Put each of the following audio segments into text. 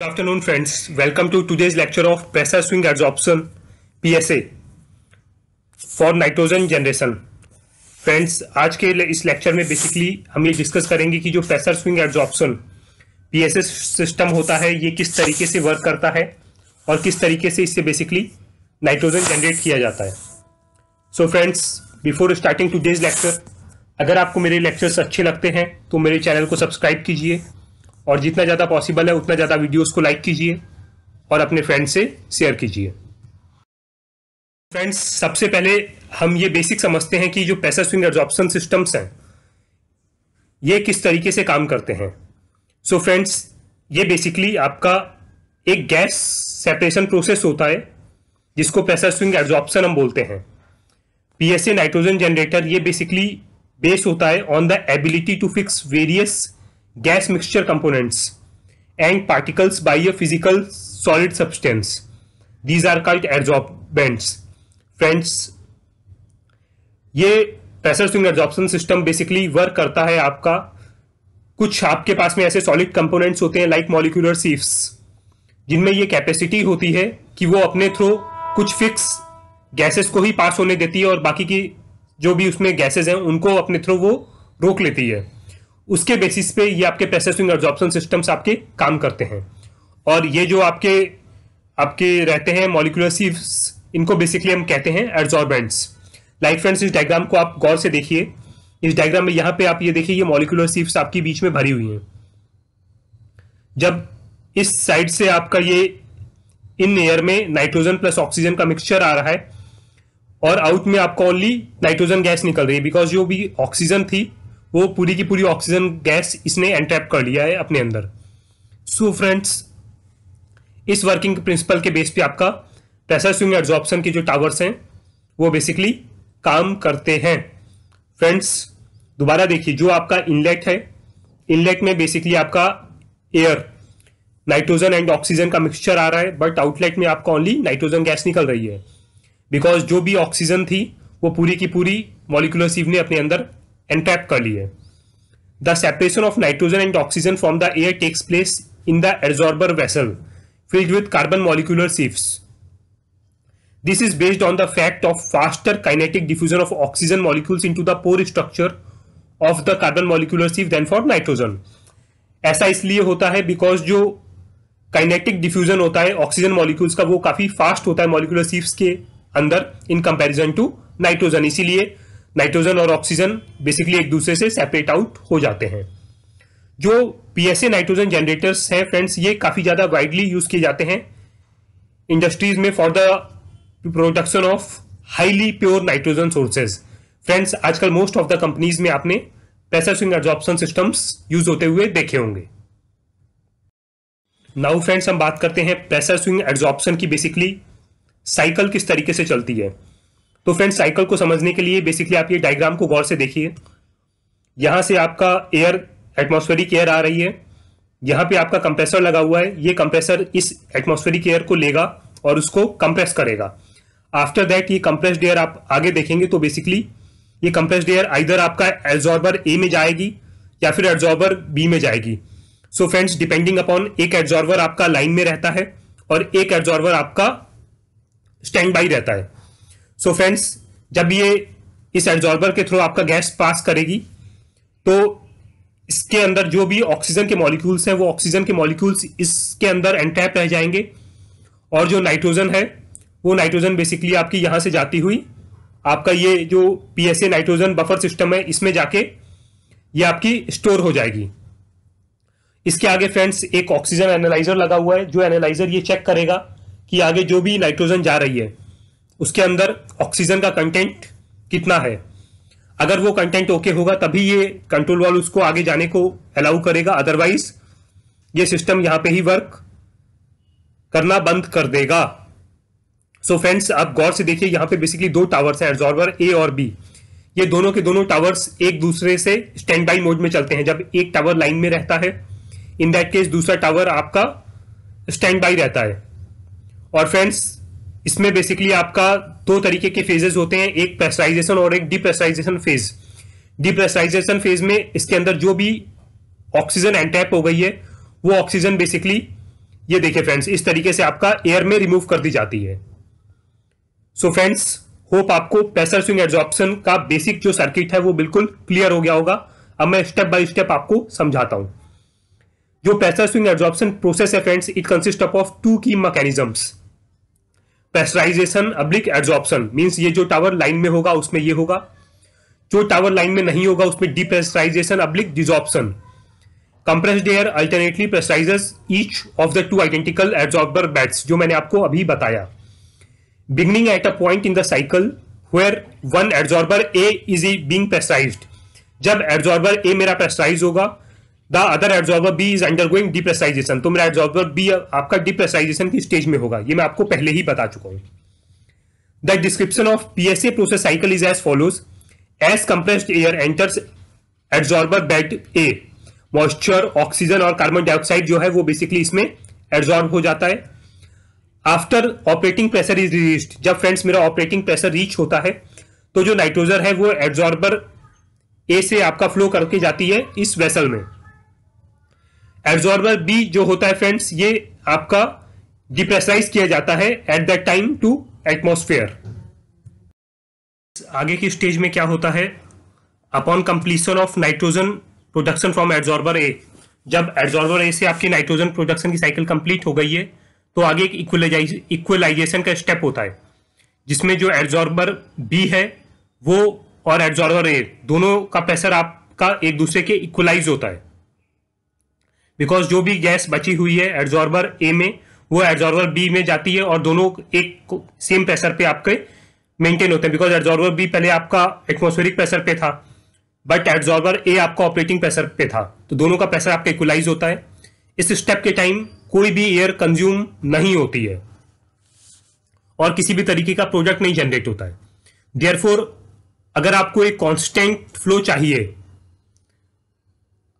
Good afternoon, friends. Welcome to today's lecture of pressure swing adsorption PSA for nitrogen generation. Friends आज के इस lecture में basically हम ये डिस्कस करेंगे कि जो pressure swing adsorption PSA system होता है ये किस तरीके से वर्क करता है और किस तरीके से इससे बेसिकली नाइट्रोजन जनरेट किया जाता है so friends before starting today's lecture अगर आपको मेरे लेक्चर्स अच्छे लगते हैं तो मेरे चैनल को सब्सक्राइब कीजिए और जितना ज़्यादा पॉसिबल है, उतना ज़्यादा वीडियोस को लाइक कीजिए और अपने फ्रेंड्स से शेयर कीजिए। फ्रेंड्स सबसे पहले हम ये बेसिक समझते हैं कि जो प्रेशर स्विंग एब्जॉर्प्शन सिस्टम्स हैं, ये किस तरीके से काम करते हैं। सो so फ्रेंड्स ये बेसिकली आपका एक गैस सेपरेशन प्रोसेस होता है, जिसको प्रेशर स्विंग एब्जॉर्प्शन हम बोलते हैं। पीएसए नाइट्रोजन जनरेटर ये बेसिकली बेस होता है on the ability to fix various gas mixture components and particles by a physical solid substance. These are called adsorbents. Friends, ये pressure swing absorption system basically work करता है आपका कुछ आपके पास में ऐसे सॉलिड कंपोनेंट्स होते हैं लाइक मॉलिक्यूलर सीफ्स जिनमें ये कैपेसिटी होती है कि वो अपने थ्रू कुछ फिक्स गैसेस को ही पास होने देती है और बाकी की जो भी उसमें गैसेस हैं उनको अपने थ्रू वो रोक लेती है उसके बेसिस पे ये आपके प्रेशर स्विंग एब्जॉर्प्शन सिस्टम्स आपके काम करते हैं। और ये जो आपके आपके रहते हैं मॉलिकुलर सीव्स इनको बेसिकली हम कहते हैं एब्जॉर्बेंट्स लाइक फ्रेंड्स इस डायग्राम को आप गौर से देखिए। इस डायग्राम में यहाँ पे आप ये देखिए, ये मॉलिकुलर सीव्स आपके बीच में भरी हुई हैं। जब इस साइड से आपका ये, इन एयर में नाइट्रोजन प्लस ऑक्सीजन का मिक्सचर आ रहा है, और आउट में आपको ओनली नाइट्रोजन गैस निकल रही है बिकॉज़ जो भी ऑक्सीजन थी वो पूरी की पूरी ऑक्सीजन गैस इसने एंट्रैप कर लिया है अपने अंदर। सो फ्रेंड्स इस वर्किंग प्रिंसिपल के बेस पे आपका प्रेशर स्विंग एब्जॉर्प्शन के जो टावर्स हैं, वो बेसिकली काम करते हैं। फ्रेंड्स दोबारा देखिए, जो आपका इनलेट है इनलेट में बेसिकली आपका एयर नाइट्रोजन एंड ऑक्सीजन का मिक्सचर आ रहा है बट आउटलेट में आपका ओनली नाइट्रोजन गैस निकल रही है। बिकॉज़ जो भी ऑक्सीजन थी, वो पूरी की पूरी मॉलिकुलर सीव ने अपने अंदर एंट्रैप कर लिए the separation of nitrogen and oxygen from the air takes place in the absorber vessel filled with carbon molecular sieves this is based on the fact of faster kinetic diffusion of oxygen molecules into the pore structure of the carbon molecular sieve than for nitrogen ऐसा इसलिए होता है because जो kinetic diffusion होता है oxygen molecules का वो काफ़ी फास्ट होता है मॉलिक्यूलर सीव्स के अंदर इन कंपेरिजन टू नाइट्रोजन इसीलिए नाइट्रोजन और ऑक्सीजन बेसिकली एक दूसरे से सेपरेट आउट हो जाते हैं। जो पीएसए नाइट्रोजन जनरेटर्स हैं फ्रेंड्स ये काफ़ी ज़्यादा वाइडली यूज़ किए जाते हैं। इंडस्ट्रीज़ में for the production of highly pure nitrogen sources friends आजकल मोस्ट ऑफ़ द कंपनीज़ में आपने pressure swing absorption systems use होते हुए देखे होंगे। नाउ फ्रेंड्स हम बात करते हैं प्रेशर स्विंग एब्जॉर्प्शन की बेसिकली साइकिल किस तरीके से चलती है। तो फ्रेंड साइकिल को समझने के लिए बेसिकली आप ये डायग्राम को गौर से देखिए। यहाँ से आपका एयर एटमॉस्फेरिक एयर आ रही है। यहाँ पे आपका कंप्रेसर लगा हुआ है। ये कंप्रेसर इस एटमॉस्फेरिक एयर को लेगा और उसको कंप्रेस करेगा। आफ्टर दैट ये कंप्रेस्ड एयर आप आगे देखेंगे तो बेसिकली ये कंप्रेस्ड एयर आइधर आपका एब्जॉर्बर ए में जाएगी या फिर एब्जॉर्बर बी में जाएगी। सो फ्रेंड्स डिपेंडिंग अपॉन एक एब्जॉर्बर आपका लाइन में रहता है और एक एब्जॉर्बर आपका स्टैंड बाई रहता है। सो so फ्रेंड्स जब ये इस एब्जॉर्बर के थ्रू आपका गैस पास करेगी तो इसके अंदर जो भी ऑक्सीजन के मॉलिक्यूल्स हैं, वो ऑक्सीजन के मॉलिक्यूल्स इसके अंदर एंटैप रह जाएँगे। और जो नाइट्रोजन है, वो नाइट्रोजन बेसिकली आपकी यहाँ से जाती हुई, आपका ये जो पीएसए नाइट्रोजन बफर सिस्टम है, इसमें जाके ये आपकी स्टोर हो जाएगी। इसके आगे फ्रेंड्स एक ऑक्सीजन एनालाइजर लगा हुआ है, जो एनालाइजर ये चेक करेगा कि आगे जो भी नाइट्रोजन जा रही है। उसके अंदर ऑक्सीजन का कंटेंट कितना है? अगर वो कंटेंट ओके होगा, तभी ये कंट्रोल वाल उसको आगे जाने को अलाउ करेगा। अदरवाइज़ ये सिस्टम यहाँ पे ही वर्क करना बंद कर देगा। सो so फ्रेंड्स आप गौर से देखिए, यहाँ पे बेसिकली दो टावर्स हैं एब्जॉर्वर ए और बी ये दोनों के दोनों टावर्स एक दूसरे से स्टैंड बाई मोड में चलते हैं। जब एक टावर लाइन में रहता है इन दैट केस दूसरा टावर आपका स्टैंड बाई रहता है। और फ्रेंड्स इसमें बेसिकली आपका दो तरीके के फेजेस होते हैं, एक प्रेसराइजेशन और एक डिप्रेसराइजेशन फ़ेज़ डिप्रेशराइजेशन फ़ेज़ में इसके अंदर जो भी ऑक्सीजन एंटैप हो गई है, वो ऑक्सीजन बेसिकली ये देखिए फ्रेंड्स इस तरीके से आपका एयर में रिमूव कर दी जाती है। सो फ्रेंड्स होप आपको प्रेशर स्विंग एड्जॉर्प्शन का बेसिक जो सर्किट है, वो बिल्कुल क्लियर हो गया होगा। अब मैं स्टेप बाय स्टेप आपको समझाता हूँ। जो प्रेशर स्विंग एड्जॉर्प्शन प्रोसेस है friends it consist of two key mechanisms pressurization oblique adsorption means ये जो टावर लाइन में होगा, उसमें ये होगा। जो टावर लाइन में नहीं होगा, उसमें depressurization oblique desorption compressed air alternately pressurizes each of the two identical adsorber beds जो मैंने आपको अभी बताया। Beginning at a point in the cycle where one adsorber A is being pressurized. जब एड्जॉर्बर ए मेरा प्रेशराइज होगा the other adsorber B is undergoing depressurization तो मेरा एड्जॉर्बर बी, आपका डिप्रेसाइजेशन की स्टेज में होगा? ये मैं आपको पहले ही बता चुका हूँ। The description of P S A process cycle is as follows as compressed air enters adsorber bed A moisture oxygen और कार्बन डाइऑक्साइड जो है वो बेसिकली इसमें एब्जॉर्ब हो जाता है। After operating pressure is reached जब फ्रेंड्स मेरा ऑपरेटिंग प्रेशर रीच होता है तो जो नाइट्रोजन है वो एब्जॉर्बर ए से आपका फ्लो करके जाती है इस वेसल में। एब्जॉर्बर बी जो होता है फ्रेंड्स ये आपका डिप्रेसराइज किया जाता है at that time to atmosphere आगे की स्टेज में क्या होता है? Upon completion of nitrogen production from absorber A जब एब्जॉर्बर ए से आपकी नाइट्रोजन प्रोडक्शन की साइकिल कंप्लीट हो गई है तो आगे एक इक्वलाइजेशन का स्टेप होता है, जिसमें जो एड्जॉर्बर बी है, वो और एड्जॉर्बर ए दोनों का प्रेशर आपका एक दूसरे के इक्वलाइज होता है। बिकॉज़ जो भी गैस बची हुई है एड्जॉर्बर ए में, वो एड्जॉर्बर बी में जाती है और दोनों एक सेम प्रेशर पे आपके मेंटेन होते हैं। बिकॉज़ एड्जॉर्बर बी पहले आपका एटमोस्फेरिक प्रेशर पे था बट एड्जॉर्बर ए आपका ऑपरेटिंग प्रेशर पे था। तो दोनों का प्रेशर आपका इक्वलाइज होता है। इस स्टेप के टाइम कोई भी एयर कंज्यूम नहीं होती है। और किसी भी तरीके का प्रोडक्ट नहीं जनरेट होता है। देयरफॉर अगर आपको एक कांस्टेंट फ्लो चाहिए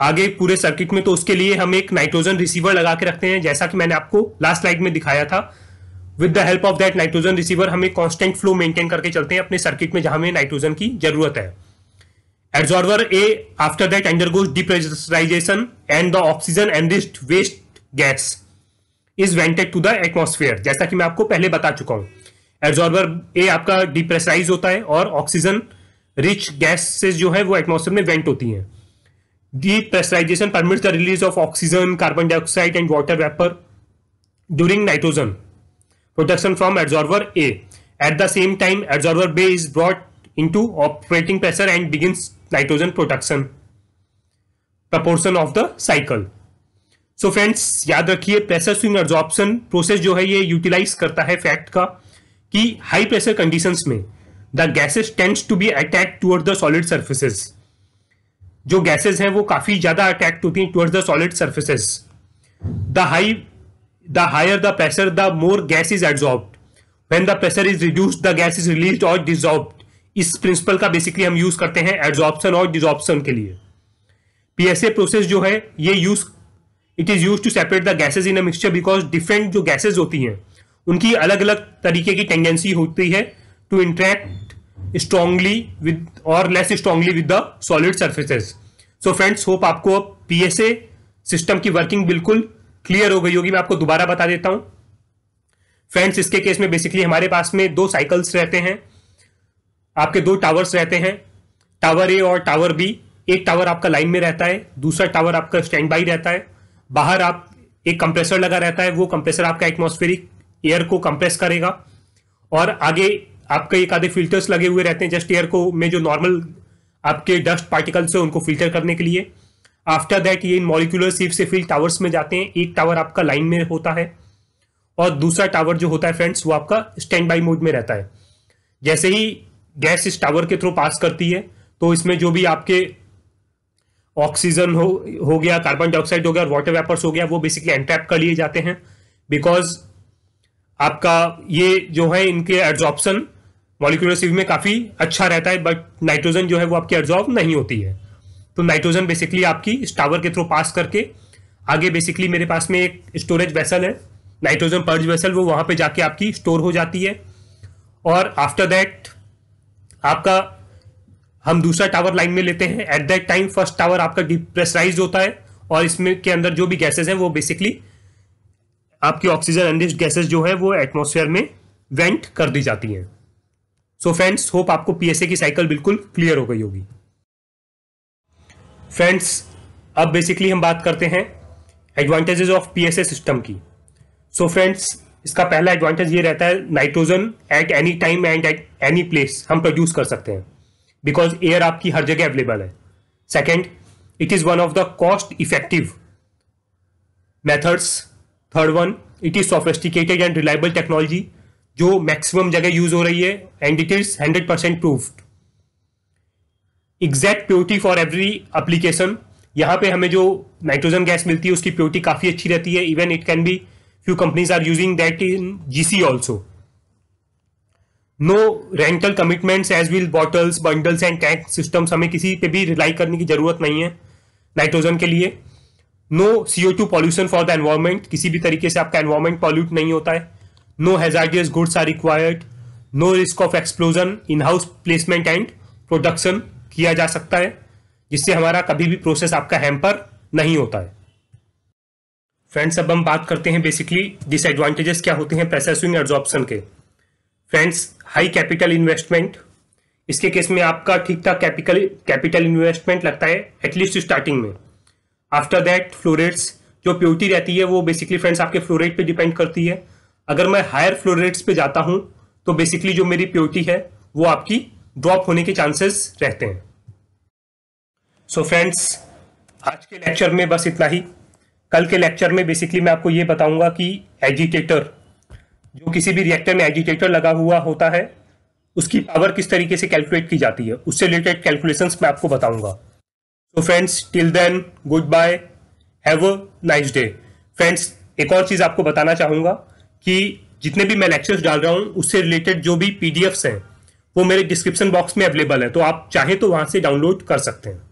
आगे पूरे सर्किट में तो उसके लिए हम एक नाइट्रोजन रिसीवर लगा के रखते हैं, जैसा कि मैंने आपको लास्ट स्लाइड में दिखाया था। With the help of that nitrogen receiver हम एक कांस्टेंट फ्लो मेंटेन करके चलते हैं अपने सर्किट में जहाँ हमें नाइट्रोजन की ज़रूरत है। Absorber A after that undergoes depressurization and the oxygen enriched waste gas is vented to the atmosphere जैसा कि मैं आपको पहले बता चुका हूँ। एब्जॉर्बर ए आपका डिप्रेसराइज होता है और ऑक्सीजन रिच गैस जो है वो एटमोस्फेयर में वेंट होती हैं। Depressurization permits the release of oxygen carbon dioxide and water vapour during nitrogen production from absorber A at the same time absorber B is brought into operating pressure and begins nitrogen production proportion of the cycle. So friends याद रखिए pressure swing absorption process जो है ये utilise करता है fact का कि high pressure conditions में the gases tends to be attack toward the solid surfaces जो गैसेस हैं वो काफ़ी ज़्यादा अट्रैक्ट होती हैं towards the solid surfaces the high the higher the pressure the more gas is absorbed when the pressure is reduced the gas is released और desorbed इस principal का बेसिकली हम यूज़ करते हैं एड्जॉर्प्शन और डिजॉर्प्शन के लिए. पीएसए प्रोसेस जो है, ये use it is use to separate the gases in a mixture because different जो गैसेज होती हैं, उनकी अलग अलग तरीके की टेंडेंसी होती है टू इंटरेक्ट स्ट्रांगली विद और less strongly with the solid surfaces so friends hope आपको अब पीएसए सिस्टम की वर्किंग बिल्कुल क्लियर हो गई होगी। मैं आपको दोबारा बता देता हूँ। फ्रेंड्स इसके केस में बेसिकली हमारे पास में दो साइकिल्स रहते हैं। आपके दो टावर्स रहते हैं। टावर ए और टावर बी एक टावर आपका लाइन में रहता है, दूसरा टावर आपका स्टैंड बाई रहता है। बाहर आप एक कंप्रेसर लगा रहता है, वो कंप्रेसर आपका एटमोस्फेरिक एयर को कंप्रेस करेगा। और आगे आपके एक आधे फिल्टर्स लगे हुए रहते हैं जस्ट एयर को में जो नॉर्मल आपके डस्ट पार्टिकल्स है, उनको फ़िल्टर करने के लिए। आफ्टर दैट ये इन मॉलिकुलर सीप से फिल टावर्स में जाते हैं। एक टावर आपका लाइन में होता है और दूसरा टावर जो होता है फ्रेंड्स वो आपका स्टैंड बाई मोड में रहता है। जैसे ही गैस इस टावर के थ्रू पास करती है तो इसमें जो भी आपके ऑक्सीजन हो हो गया कार्बन डाइऑक्साइड हो गया और वाटर वेपर्स हो गया, वो बेसिकली एंट्रैप कर लिए जाते हैं। बिकॉज़ आपका ये जो है इनके एड्जॉर्प्शन मॉलिकुलर सिव में काफ़ी अच्छा रहता है बट नाइट्रोजन जो है वो आपकी एड्जॉर्ब नहीं होती है। तो नाइट्रोजन बेसिकली आपकी इस टावर के थ्रू पास करके, आगे बेसिकली मेरे पास में एक स्टोरेज वेसल है। नाइट्रोजन पर्ज वेसल वो वहाँ पे जाके आपकी स्टोर हो जाती है। और आफ्टर दैट आपका हम दूसरा टावर लाइन में लेते हैं। At that time first tower आपका डिप्रेसराइज होता है, और इसमें के अंदर जो भी गैसेज हैं वो बेसिकली आपकी ऑक्सीजन अनलिस्ट गैसेस जो है वो एटमोसफेयर में वेंट कर दी जाती हैं। सो फ्रेंड्स होप आपको पीएसए की साइकिल बिल्कुल क्लियर हो गई होगी। फ्रेंड्स अब बेसिकली हम बात करते हैं एडवांटेजेस ऑफ़ पीएसए सिस्टम की। सो so फ्रेंड्स इसका पहला एडवांटेज ये रहता है nitrogen at any time and at any place हम प्रोड्यूस कर सकते हैं। बिकॉज़ एयर आपकी हर जगह अवेलेबल है। Second it is one of the cost effective methods third one it is sophisticated and reliable technology जो मैक्सिमम जगह यूज़ हो रही है and it is hundred percent proofed exact purity for every application यहाँ पे हमें जो नाइट्रोजन गैस मिलती है, उसकी प्योरिटी काफ़ी अच्छी रहती है. Even it can be few companies are using that in GC also no rental commitments as will bottles bundles and tank systems हमें किसी पे भी रिलाई करने की ज़रूरत नहीं है नाइट्रोजन के लिए. No CO two pollution for the environment किसी भी तरीके से आपका एनवायरमेंट पॉल्यूट नहीं होता है. No hazardous goods are required no risk of explosion in house placement and production किया जा सकता है, जिससे हमारा कभी भी प्रोसेस आपका हैम्पर नहीं होता है। फ्रेंड्स अब हम बात करते हैं बेसिकली डिसएडवांटेजेस क्या होते हैं प्रेशर स्विंग एब्जॉर्प्शन के। फ्रेंड्स हाई कैपिटल इन्वेस्टमेंट इसके केस में आपका ठीक ठाक कैपिटल कैपिटल इन्वेस्टमेंट लगता है एटलीस्ट स्टार्टिंग में। आफ्टर दैट फ्लोरेट्स जो प्योरिटी रहती है, वो बेसिकली फ्रेंड्स आपके फ्लोरेट पे डिपेंड करती है। अगर मैं हायर फ्लोरेट्स पे जाता हूँ तो बेसिकली जो मेरी प्योरिटी है, वो आपकी ड्रॉप होने के चांसेस रहते हैं। सो so फ्रेंड्स आज के लेक्चर में बस इतना ही। कल के लेक्चर में बेसिकली मैं आपको ये बताऊँगा कि एजिटेटर जो किसी भी रिएक्टर में एजिटेटर लगा हुआ होता है, उसकी पावर किस तरीके से कैलकुलेट की जाती है, उससे रिलेटेड कैलकुलेशंस मैं आपको बताऊँगा। तो friends till then goodbye have a nice day friends एक और चीज़ आपको बताना चाहूँगा कि जितने भी मैं लेक्चर्स डाल रहा हूँ, उससे रिलेटेड जो भी पीडीएफ्स हैं, वो मेरे डिस्क्रिप्शन बॉक्स में अवेलेबल है। तो आप चाहें तो वहाँ से डाउनलोड कर सकते हैं।